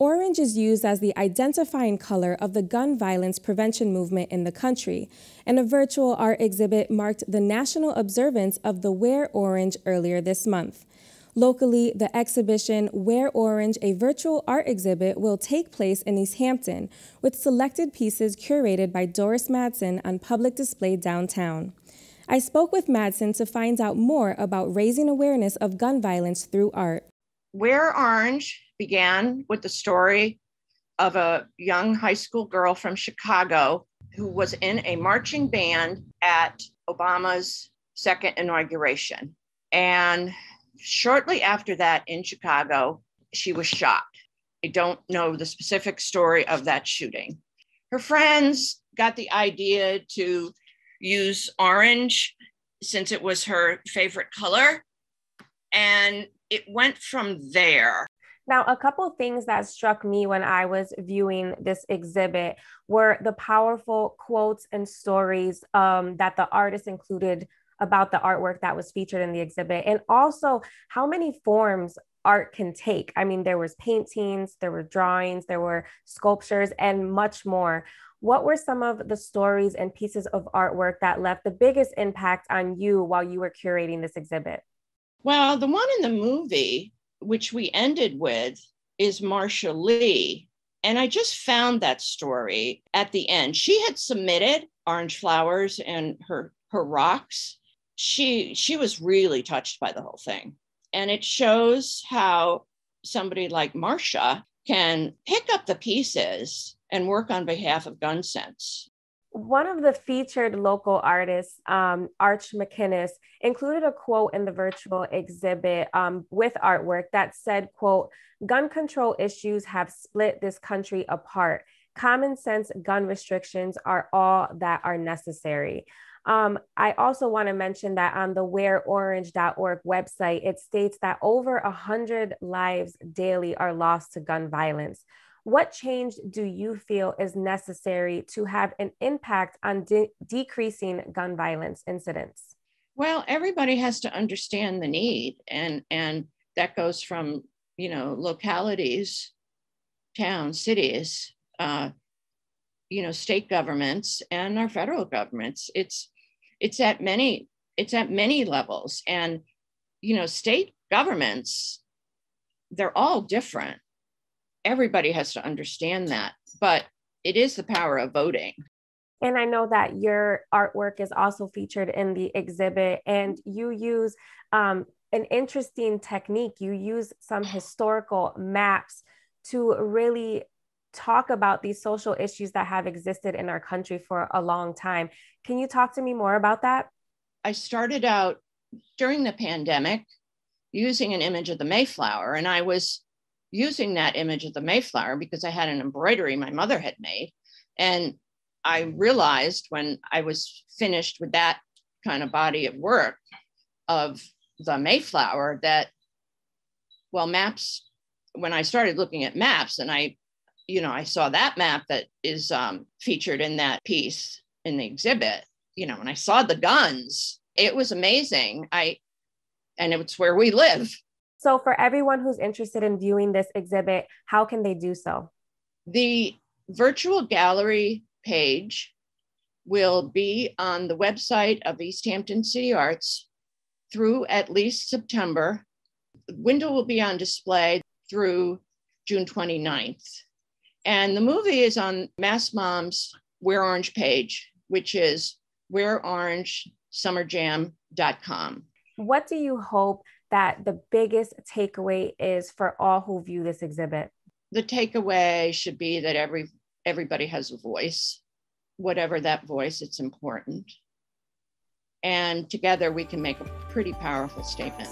Orange is used as the identifying color of the gun violence prevention movement in the country, and a virtual art exhibit marked the national observance of the Wear Orange earlier this month. Locally, the exhibition Wear Orange, a virtual art exhibit, will take place in Easthampton, with selected pieces curated by Doris Madsen on public display downtown. I spoke with Madsen to find out more about raising awareness of gun violence through art. Wear Orange began with the story of a young high school girl from Chicago who was in a marching band at Obama's second inauguration. And shortly after that in Chicago, she was shot. I don't know the specific story of that shooting. Her friends got the idea to use orange since it was her favorite color. And it went from there. Now, a couple things that struck me when I was viewing this exhibit were the powerful quotes and stories um, that the artist included about the artwork that was featured in the exhibit, and also how many forms art can take. I mean, there was paintings, there were drawings, there were sculptures, and much more. What were some of the stories and pieces of artwork that left the biggest impact on you while you were curating this exhibit? Well, the one in the movie, which we ended with, is Marsha Lee. And I just found that story at the end. She had submitted orange flowers and her her rocks. She she was really touched by the whole thing. And it shows how somebody like Marsha can pick up the pieces and work on behalf of Gun Sense one of the featured local artists, um, Arch McInnes, included a quote in the virtual exhibit um, with artwork that said, quote, gun control issues have split this country apart. Common sense gun restrictions are all that are necessary. Um, I also want to mention that on the wearorange.org website, it states that over 100 lives daily are lost to gun violence. What change do you feel is necessary to have an impact on de- decreasing gun violence incidents? Well, everybody has to understand the need, and and that goes from you know localities, towns, cities, uh, you know, state governments, and our federal governments. It's it's at many it's at many levels, and you know, state governments they're all different everybody has to understand that. But it is the power of voting. And I know that your artwork is also featured in the exhibit, and you use um, an interesting technique. You use some historical maps to really talk about these social issues that have existed in our country for a long time. Can you talk to me more about that? I started out during the pandemic using an image of the Mayflower, and I was using that image of the Mayflower because I had an embroidery my mother had made. And I realized when I was finished with that kind of body of work of the Mayflower that, well, maps, when I started looking at maps and I, you know, I saw that map that is um, featured in that piece in the exhibit, you know, and I saw the guns, it was amazing. I, and it's where we live. So, for everyone who's interested in viewing this exhibit, how can they do so? The virtual gallery page will be on the website of Easthampton City Arts through at least September. The window will be on display through June 29th. And the movie is on Mass Mom's Wear Orange page, which is wearorangesummerjam.com. What do you hope that the biggest takeaway is for all who view this exhibit? The takeaway should be that every everybody has a voice. Whatever that voice, it's important. And together we can make a pretty powerful statement.